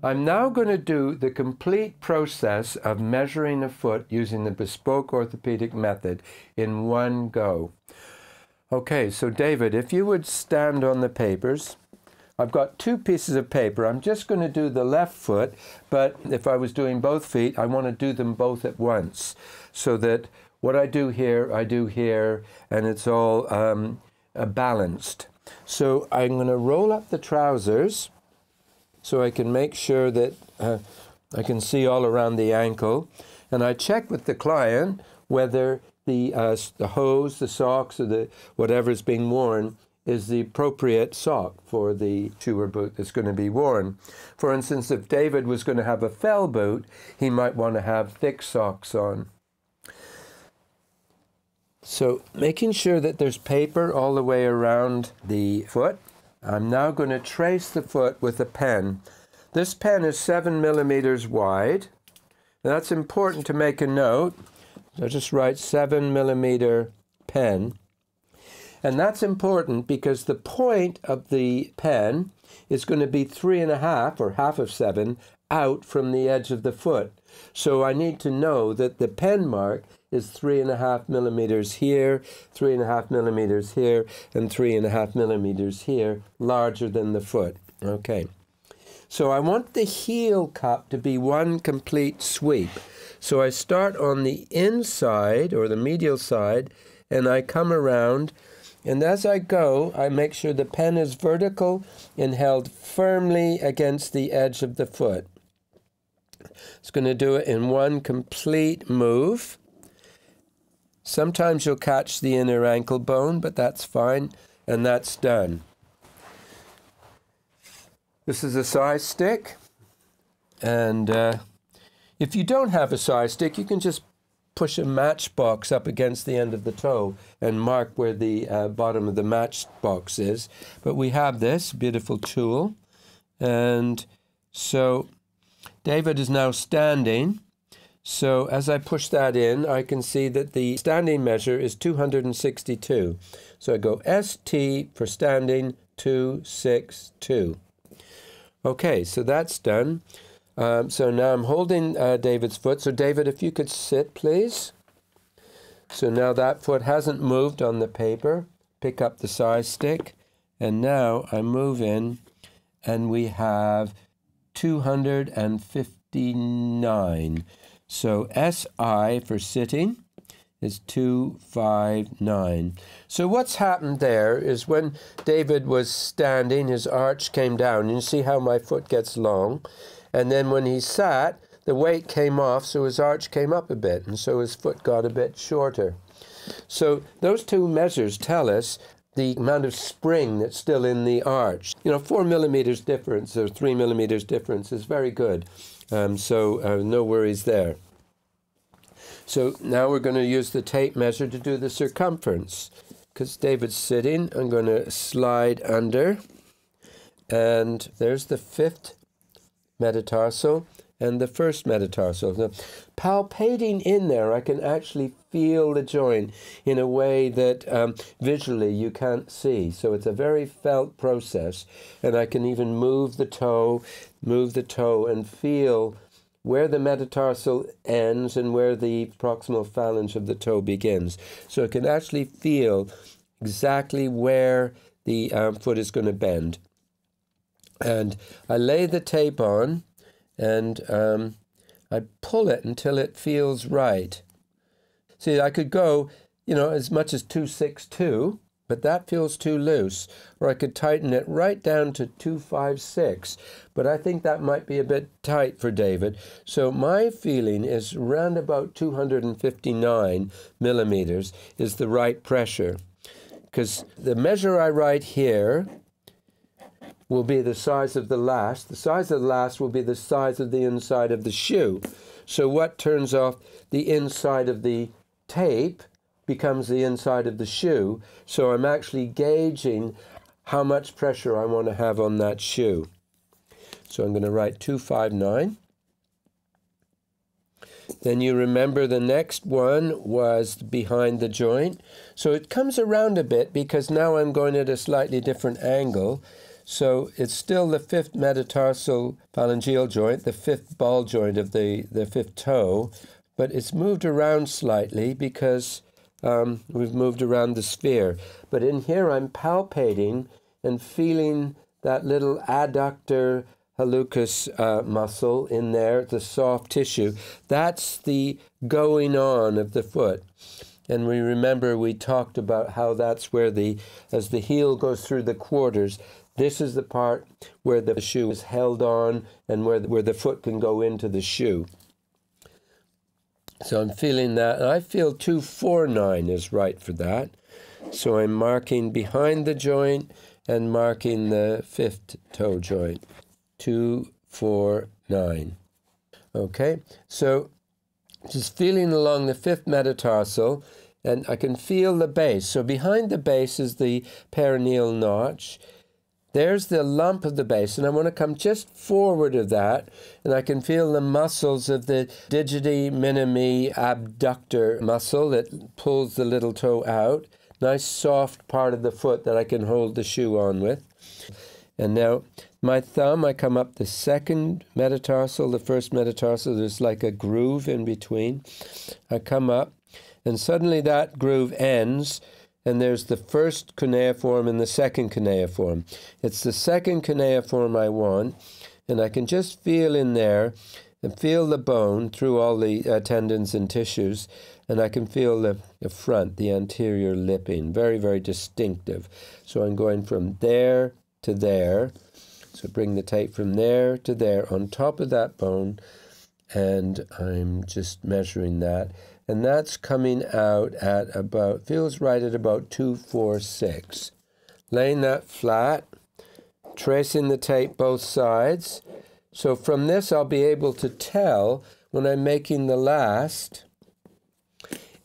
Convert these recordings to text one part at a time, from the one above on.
I'm now going to do the complete process of measuring a foot using the bespoke orthopedic method in one go. Okay, so David, if you would stand on the papers. I've got two pieces of paper. I'm just going to do the left foot, but if I was doing both feet, I want to do them both at once so that what I do here, I do here, and it's all um, balanced. So I'm going to roll up the trousers so I can make sure that uh, I can see all around the ankle. And I check with the client whether the, uh, the hose, the socks, or the whatever is being worn is the appropriate sock for the shoe or boot that's going to be worn. For instance, if David was going to have a fell boot, he might want to have thick socks on. So making sure that there's paper all the way around the foot. I'm now going to trace the foot with a pen. This pen is seven millimeters wide. That's important to make a note. So just write seven millimeter pen. And that's important because the point of the pen is going to be three and a half or half of seven out from the edge of the foot. So I need to know that the pen mark is three and a half millimeters here, three and a half millimeters here, and three and a half millimeters here, larger than the foot. Okay. So I want the heel cup to be one complete sweep. So I start on the inside or the medial side and I come around and as I go, I make sure the pen is vertical and held firmly against the edge of the foot. It's going to do it in one complete move. Sometimes you'll catch the inner ankle bone, but that's fine, and that's done. This is a size stick, and uh, if you don't have a size stick, you can just push a matchbox up against the end of the toe and mark where the uh, bottom of the matchbox is. But we have this beautiful tool, and so David is now standing so as I push that in, I can see that the standing measure is 262. So I go ST for standing 262. Okay, so that's done. Um, so now I'm holding uh, David's foot. So David, if you could sit, please. So now that foot hasn't moved on the paper. Pick up the size stick. And now I move in and we have 259. So SI for sitting is 259. So what's happened there is when David was standing, his arch came down. You see how my foot gets long. And then when he sat, the weight came off, so his arch came up a bit, and so his foot got a bit shorter. So those two measures tell us the amount of spring that's still in the arch. You know, four millimeters difference or three millimeters difference is very good. Um, so uh, no worries there. So now we're going to use the tape measure to do the circumference. Because David's sitting, I'm going to slide under. And there's the fifth metatarsal and the first metatarsal. Now, palpating in there, I can actually feel the joint in a way that um, visually you can't see. So it's a very felt process, and I can even move the toe, move the toe, and feel where the metatarsal ends and where the proximal phalange of the toe begins. So I can actually feel exactly where the um, foot is going to bend. And I lay the tape on and um, I pull it until it feels right. See, I could go, you know, as much as 262, but that feels too loose. Or I could tighten it right down to 256, but I think that might be a bit tight for David. So my feeling is round about 259 millimeters is the right pressure. Because the measure I write here will be the size of the last. The size of the last will be the size of the inside of the shoe. So what turns off the inside of the tape becomes the inside of the shoe. So I'm actually gauging how much pressure I want to have on that shoe. So I'm going to write 259. Then you remember the next one was behind the joint. So it comes around a bit because now I'm going at a slightly different angle. So it's still the fifth metatarsal phalangeal joint, the fifth ball joint of the, the fifth toe, but it's moved around slightly because um, we've moved around the sphere. But in here, I'm palpating and feeling that little adductor hallucis uh, muscle in there, the soft tissue. That's the going on of the foot. And we remember we talked about how that's where the, as the heel goes through the quarters, this is the part where the shoe is held on and where the, where the foot can go into the shoe. So I'm feeling that. And I feel 249 is right for that. So I'm marking behind the joint and marking the fifth toe joint. 249. Okay, so just feeling along the fifth metatarsal, and I can feel the base. So behind the base is the peroneal notch there's the lump of the base, and I want to come just forward of that, and I can feel the muscles of the digiti minimi abductor muscle that pulls the little toe out. Nice soft part of the foot that I can hold the shoe on with. And now my thumb, I come up the second metatarsal, the first metatarsal, there's like a groove in between. I come up, and suddenly that groove ends and there's the first cuneiform and the second cuneiform. It's the second cuneiform I want, and I can just feel in there and feel the bone through all the uh, tendons and tissues, and I can feel the, the front, the anterior lipping, very, very distinctive. So I'm going from there to there. So bring the tape from there to there on top of that bone, and I'm just measuring that and that's coming out at about, feels right at about 246. Laying that flat, tracing the tape both sides. So from this, I'll be able to tell when I'm making the last,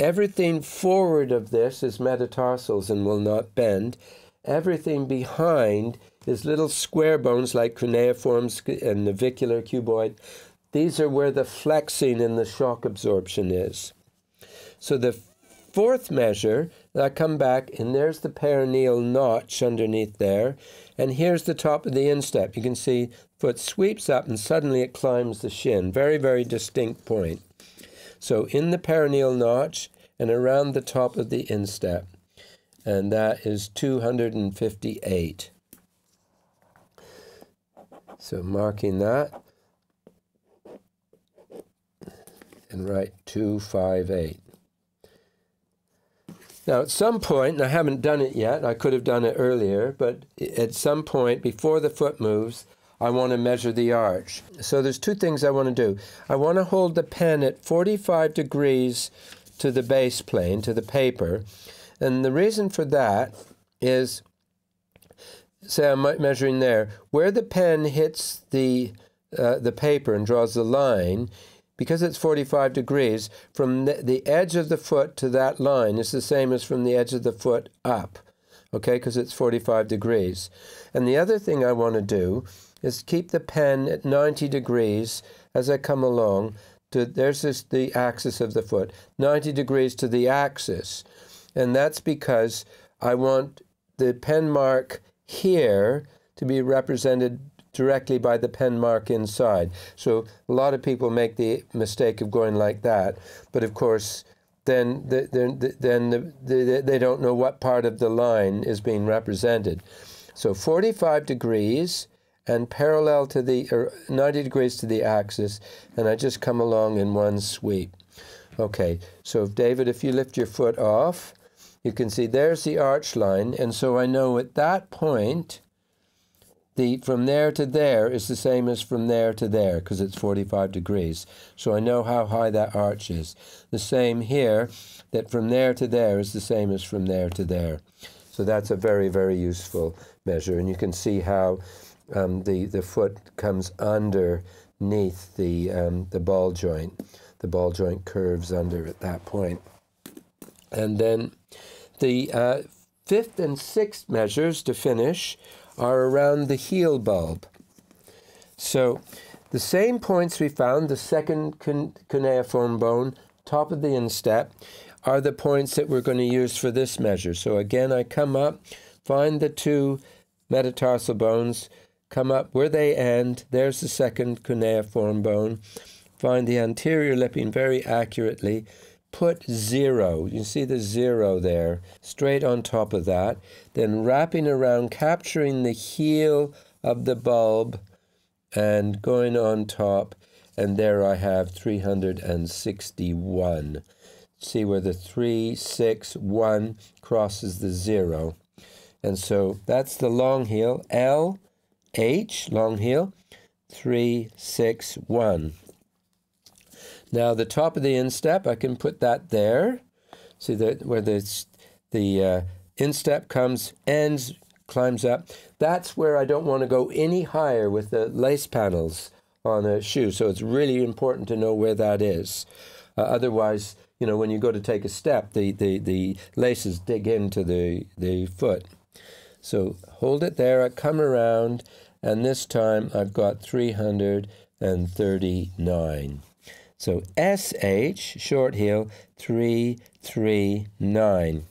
everything forward of this is metatarsals and will not bend. Everything behind is little square bones like cuneiforms and navicular cuboid. These are where the flexing and the shock absorption is. So the fourth measure, I come back and there's the peroneal notch underneath there. And here's the top of the instep. You can see foot sweeps up and suddenly it climbs the shin. Very, very distinct point. So in the peroneal notch and around the top of the instep. And that is 258. So marking that. And write 258. Now, at some point, and I haven't done it yet, I could have done it earlier, but at some point before the foot moves, I want to measure the arch. So there's two things I want to do. I want to hold the pen at 45 degrees to the base plane, to the paper. And the reason for that is, say I'm measuring there, where the pen hits the, uh, the paper and draws the line, because it's 45 degrees, from the edge of the foot to that line is the same as from the edge of the foot up, okay, because it's 45 degrees. And the other thing I want to do is keep the pen at 90 degrees as I come along. To, there's this, the axis of the foot, 90 degrees to the axis. And that's because I want the pen mark here to be represented directly by the pen mark inside. So a lot of people make the mistake of going like that, but of course, then the, the, then the, the, they don't know what part of the line is being represented. So 45 degrees and parallel to the, or 90 degrees to the axis, and I just come along in one sweep. Okay, so if David, if you lift your foot off, you can see there's the arch line, and so I know at that point the from there to there is the same as from there to there because it's 45 degrees. So I know how high that arch is. The same here, that from there to there is the same as from there to there. So that's a very, very useful measure. And you can see how um, the, the foot comes underneath the, um, the ball joint. The ball joint curves under at that point. And then the uh, fifth and sixth measures to finish are around the heel bulb. So the same points we found, the second cuneiform bone, top of the instep, are the points that we're going to use for this measure. So again, I come up, find the two metatarsal bones come up where they end. There's the second cuneiform bone. Find the anterior lipping very accurately. Put zero, you see the zero there, straight on top of that. Then wrapping around, capturing the heel of the bulb and going on top. And there I have 361. See where the 3, 6, 1 crosses the 0. And so that's the long heel, L, H, long heel, 3, 6, 1. Now the top of the instep, I can put that there. See that where the, the uh, instep comes, ends, climbs up. That's where I don't want to go any higher with the lace panels on a shoe. So it's really important to know where that is. Uh, otherwise, you know, when you go to take a step, the, the, the laces dig into the, the foot. So hold it there, I come around, and this time I've got 339. So SH, short heel, 339.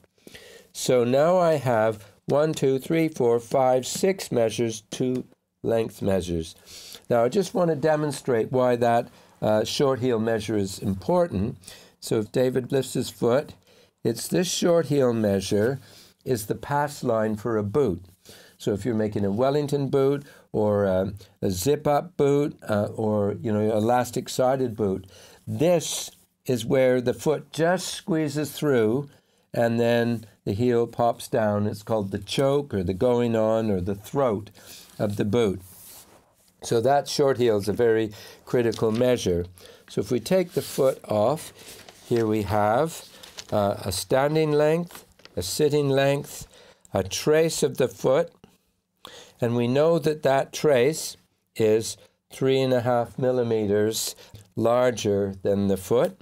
So now I have one, two, three, four, five, six measures, two length measures. Now I just want to demonstrate why that uh, short heel measure is important. So if David lifts his foot, it's this short heel measure is the pass line for a boot. So if you're making a Wellington boot or a, a zip-up boot uh, or you know elastic sided boot, this is where the foot just squeezes through and then the heel pops down. It's called the choke or the going on or the throat of the boot. So that short heel is a very critical measure. So if we take the foot off, here we have uh, a standing length, a sitting length, a trace of the foot, and we know that that trace is three and a half millimeters larger than the foot.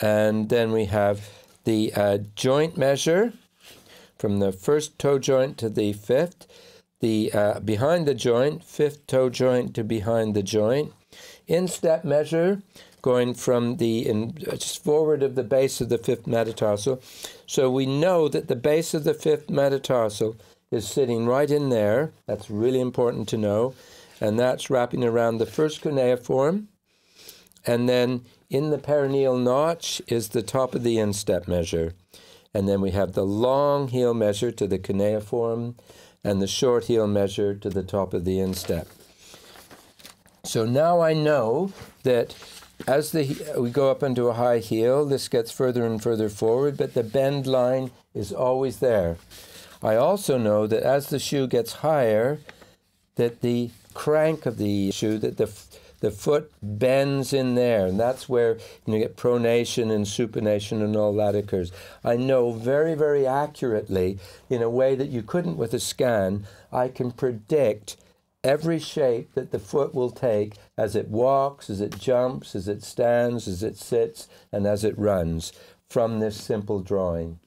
And then we have the uh, joint measure from the first toe joint to the fifth, the uh, behind the joint, fifth toe joint to behind the joint. Instep measure going from the in, just forward of the base of the fifth metatarsal. So we know that the base of the fifth metatarsal is sitting right in there. That's really important to know. And that's wrapping around the first cuneiform. And then in the peroneal notch is the top of the instep measure. And then we have the long heel measure to the cuneiform and the short heel measure to the top of the instep. So now I know that as the, we go up into a high heel, this gets further and further forward, but the bend line is always there. I also know that as the shoe gets higher, that the crank of the shoe, that the the foot bends in there, and that's where you, know, get pronation and supination and all that occurs. I know very, very accurately, in a way that you couldn't with a scan, I can predict every shape that the foot will take as it walks, as it jumps, as it stands, as it sits, and as it runs from this simple drawing.